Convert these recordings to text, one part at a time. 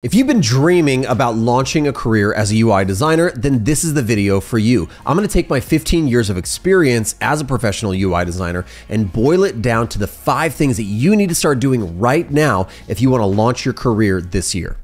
If you've been dreaming about launching a career as a UI designer, then this is the video for you. I'm gonna take my 15 years of experience as a professional UI designer and boil it down to the five things that you need to start doing right now if you wanna launch your career this year.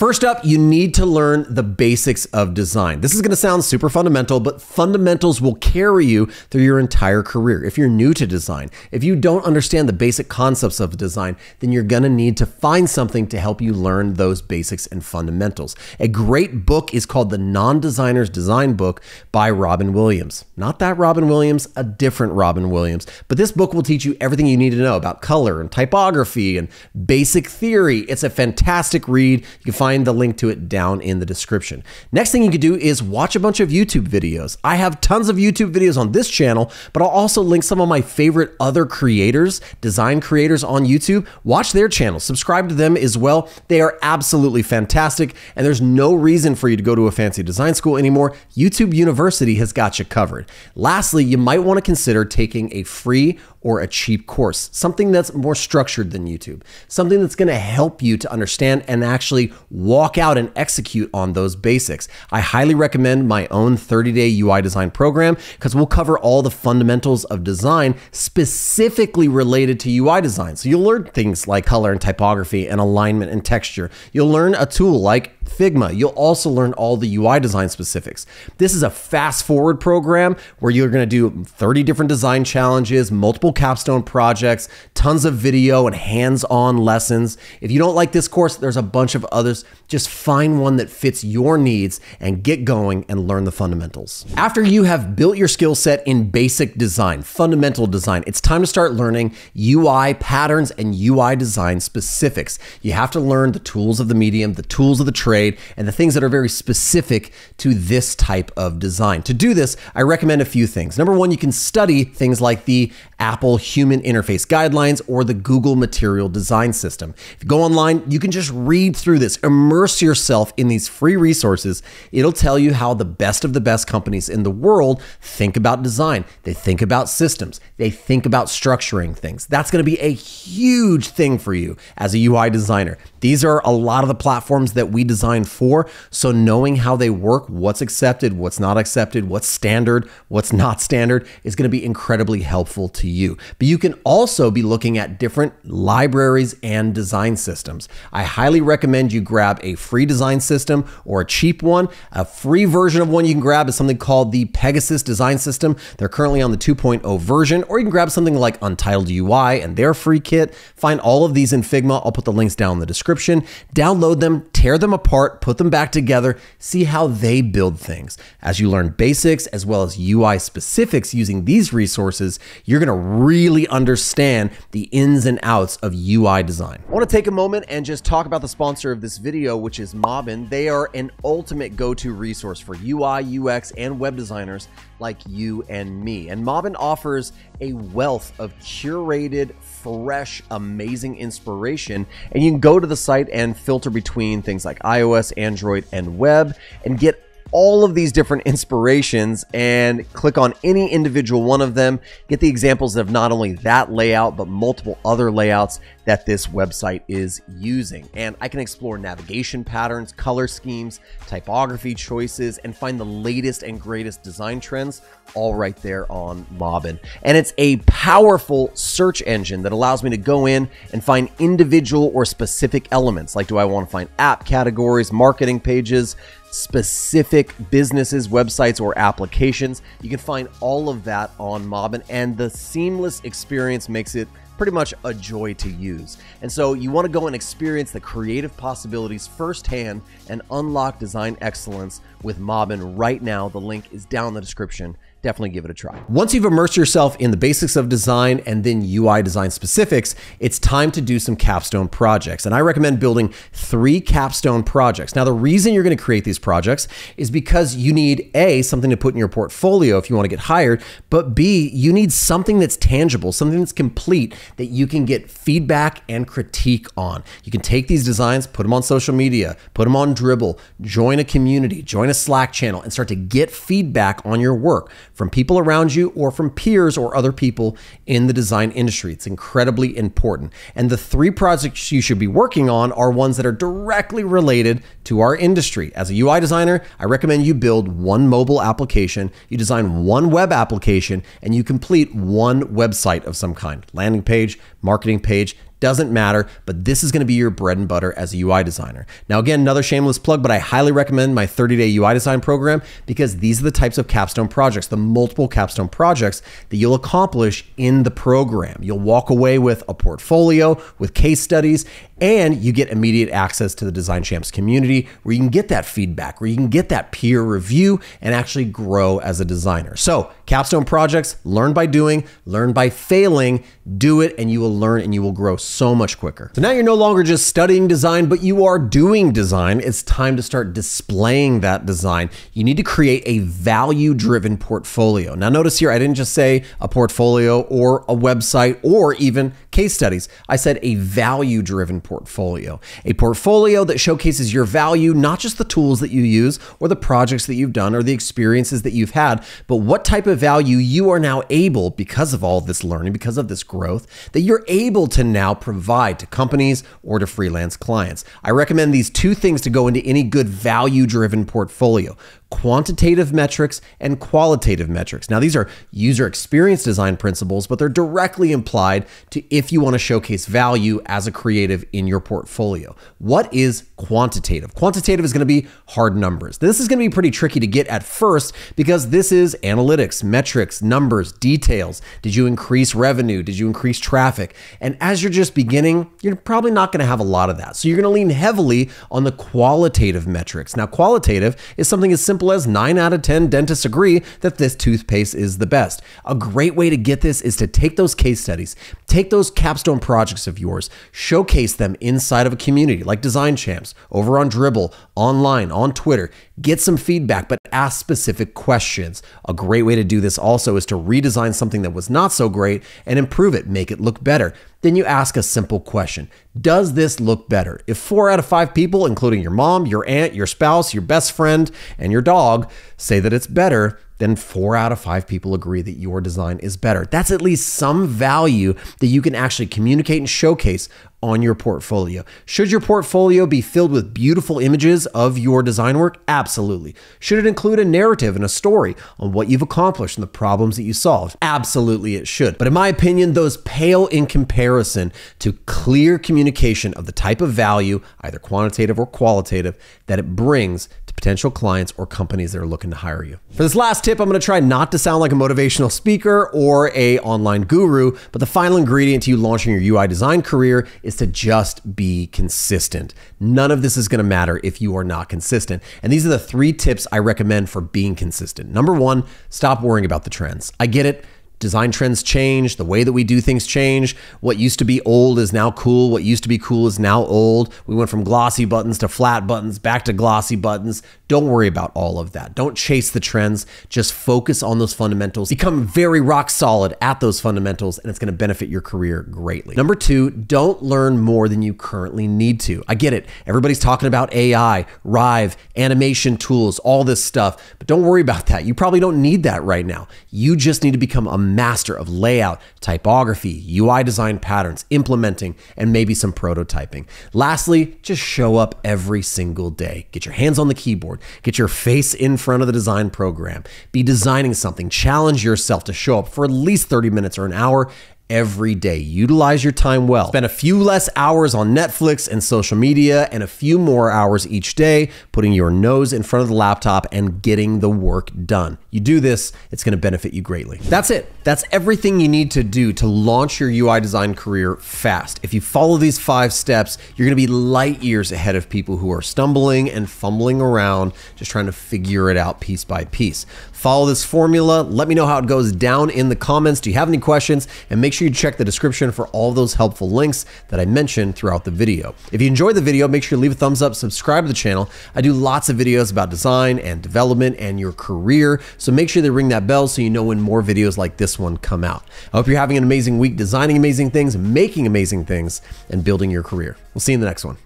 First up, you need to learn the basics of design. This is gonna sound super fundamental, but fundamentals will carry you through your entire career. If you're new to design, if you don't understand the basic concepts of design, then you're gonna need to find something to help you learn those basics and fundamentals. A great book is called The Non-Designer's Design Book by Robin Williams. Not that Robin Williams, a different Robin Williams. But this book will teach you everything you need to know about color and typography and basic theory. It's a fantastic read. You can find find the link to it down in the description. Next thing you could do is watch a bunch of YouTube videos. I have tons of YouTube videos on this channel, but I'll also link some of my favorite other creators, design creators on YouTube. Watch their channels, subscribe to them as well. They are absolutely fantastic, and there's no reason for you to go to a fancy design school anymore. YouTube University has got you covered. Lastly, you might want to consider taking a free or a cheap course, something that's more structured than YouTube, something that's going to help you to understand and actually walk out and execute on those basics. I highly recommend my own 30 day UI design program because we'll cover all the fundamentals of design specifically related to UI design. So you'll learn things like color and typography and alignment and texture. You'll learn a tool like Figma. You'll also learn all the UI design specifics. This is a fast forward program where you're going to do 30 different design challenges, multiple capstone projects, tons of video and hands on lessons. If you don't like this course, there's a bunch of others. Just find one that fits your needs and get going and learn the fundamentals. After you have built your skill set in basic design, fundamental design, it's time to start learning UI patterns and UI design specifics. You have to learn the tools of the medium, the tools of the trade and the things that are very specific to this type of design. To do this, I recommend a few things. Number one, you can study things like the Apple Human Interface Guidelines or the Google Material Design System. If you go online, you can just read through this, immerse yourself in these free resources. It'll tell you how the best of the best companies in the world think about design. They think about systems. They think about structuring things. That's going to be a huge thing for you as a UI designer. These are a lot of the platforms that we design for. So knowing how they work, what's accepted, what's not accepted, what's standard, what's not standard is going to be incredibly helpful to you. But you can also be looking at different libraries and design systems. I highly recommend you grab a free design system or a cheap one. A free version of one you can grab is something called the Pegasus Design System. They're currently on the 2.0 version, or you can grab something like Untitled UI and their free kit. Find all of these in Figma. I'll put the links down in the description. Download them, tear them apart, put them back together, see how they build things. As you learn basics as well as UI specifics using these resources, you're going to really understand the ins and outs of UI design. I want to take a moment and just talk about the sponsor of this video, which is Mobbin. They are an ultimate go-to resource for UI, UX, and web designers like you and me. And Mobbin offers a wealth of curated, fresh, amazing inspiration. And you can go to the site and filter between things like iOS, Android, and web and get all of these different inspirations and click on any individual one of them. Get the examples of not only that layout, but multiple other layouts that this website is using. And I can explore navigation patterns, color schemes, typography choices, and find the latest and greatest design trends all right there on Mobbin. And it's a powerful search engine that allows me to go in and find individual or specific elements. Like, do I want to find app categories, marketing pages, specific businesses, websites, or applications. You can find all of that on Mobbin, and the seamless experience makes it pretty much a joy to use. And so you want to go and experience the creative possibilities firsthand and unlock design excellence with Mobbin right now. The link is down in the description definitely give it a try. Once you've immersed yourself in the basics of design and then UI design specifics, it's time to do some capstone projects. And I recommend building three capstone projects. Now, the reason you're going to create these projects is because you need A, something to put in your portfolio if you want to get hired, but B, you need something that's tangible, something that's complete that you can get feedback and critique on. You can take these designs, put them on social media, put them on Dribbble, join a community, join a Slack channel, and start to get feedback on your work from people around you or from peers or other people in the design industry. It's incredibly important. And the three projects you should be working on are ones that are directly related to our industry. As a UI designer, I recommend you build one mobile application, you design one web application, and you complete one website of some kind landing page, marketing page, doesn't matter, but this is going to be your bread and butter as a UI designer. Now, again, another shameless plug, but I highly recommend my 30 day UI design program because these are the types of capstone projects, the multiple capstone projects that you'll accomplish in the program. You'll walk away with a portfolio, with case studies, and you get immediate access to the Design Champs community where you can get that feedback, where you can get that peer review and actually grow as a designer. So, capstone projects, learn by doing, learn by failing, do it, and you will learn and you will grow so much quicker. So now you're no longer just studying design, but you are doing design. It's time to start displaying that design. You need to create a value driven portfolio. Now, notice here, I didn't just say a portfolio or a website or even case studies. I said a value driven portfolio, a portfolio that showcases your value, not just the tools that you use or the projects that you've done or the experiences that you've had, but what type of value you are now able, because of all this learning, because of this growth, that you're able to now provide to companies or to freelance clients. I recommend these two things to go into any good value driven portfolio quantitative metrics and qualitative metrics. Now, these are user experience design principles, but they're directly implied to if you want to showcase value as a creative in your portfolio. What is quantitative? Quantitative is going to be hard numbers. This is going to be pretty tricky to get at first because this is analytics, metrics, numbers, details. Did you increase revenue? Did you increase traffic? And as you're just beginning, you're probably not going to have a lot of that. So you're going to lean heavily on the qualitative metrics. Now, qualitative is something as simple simple as 9 out of 10 dentists agree that this toothpaste is the best. A great way to get this is to take those case studies, take those capstone projects of yours, showcase them inside of a community like Design Champs, over on Dribbble, online, on Twitter. Get some feedback, but ask specific questions. A great way to do this also is to redesign something that was not so great and improve it, make it look better. Then you ask a simple question Does this look better? If four out of five people, including your mom, your aunt, your spouse, your best friend, and your dog, say that it's better, then four out of five people agree that your design is better. That's at least some value that you can actually communicate and showcase on your portfolio. Should your portfolio be filled with beautiful images of your design work? Absolutely. Should it include a narrative and a story on what you've accomplished and the problems that you solved? Absolutely, it should. But in my opinion, those pale in comparison to clear communication of the type of value, either quantitative or qualitative, that it brings potential clients or companies that are looking to hire you. For this last tip, I'm going to try not to sound like a motivational speaker or a online guru, but the final ingredient to you launching your UI design career is to just be consistent. None of this is going to matter if you are not consistent. And these are the three tips I recommend for being consistent. Number 1, stop worrying about the trends. I get it design trends change, the way that we do things change. What used to be old is now cool. What used to be cool is now old. We went from glossy buttons to flat buttons, back to glossy buttons. Don't worry about all of that. Don't chase the trends. Just focus on those fundamentals. Become very rock solid at those fundamentals, and it's going to benefit your career greatly. Number two, don't learn more than you currently need to. I get it. Everybody's talking about AI, Rive, animation tools, all this stuff, but don't worry about that. You probably don't need that right now. You just need to become a master of layout, typography, UI design patterns, implementing, and maybe some prototyping. Lastly, just show up every single day. Get your hands on the keyboard, get your face in front of the design program, be designing something, challenge yourself to show up for at least 30 minutes or an hour every day. Utilize your time well. Spend a few less hours on Netflix and social media and a few more hours each day putting your nose in front of the laptop and getting the work done. You do this, it's going to benefit you greatly. That's it. That's everything you need to do to launch your UI design career fast. If you follow these five steps, you're going to be light years ahead of people who are stumbling and fumbling around just trying to figure it out piece by piece. Follow this formula. Let me know how it goes down in the comments. Do you have any questions? And make sure you check the description for all those helpful links that I mentioned throughout the video. If you enjoyed the video, make sure you leave a thumbs up, subscribe to the channel. I do lots of videos about design and development and your career. So make sure to ring that bell so you know when more videos like this one come out. I hope you're having an amazing week designing amazing things, making amazing things, and building your career. We'll see you in the next one.